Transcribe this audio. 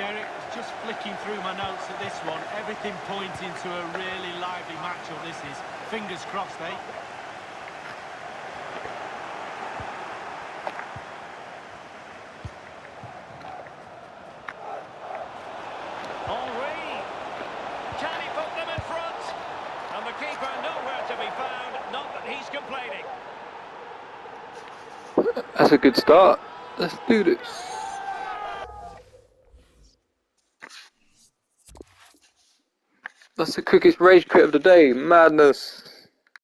Derek. Just flicking through my notes at this one. Everything pointing to a really lively matchup this is. Fingers crossed, eh? Henri. Can he put them in front? And the keeper nowhere to be found. Not that he's complaining. That's a good start. Let's do this. That's the quickest rage quit of the day. Madness.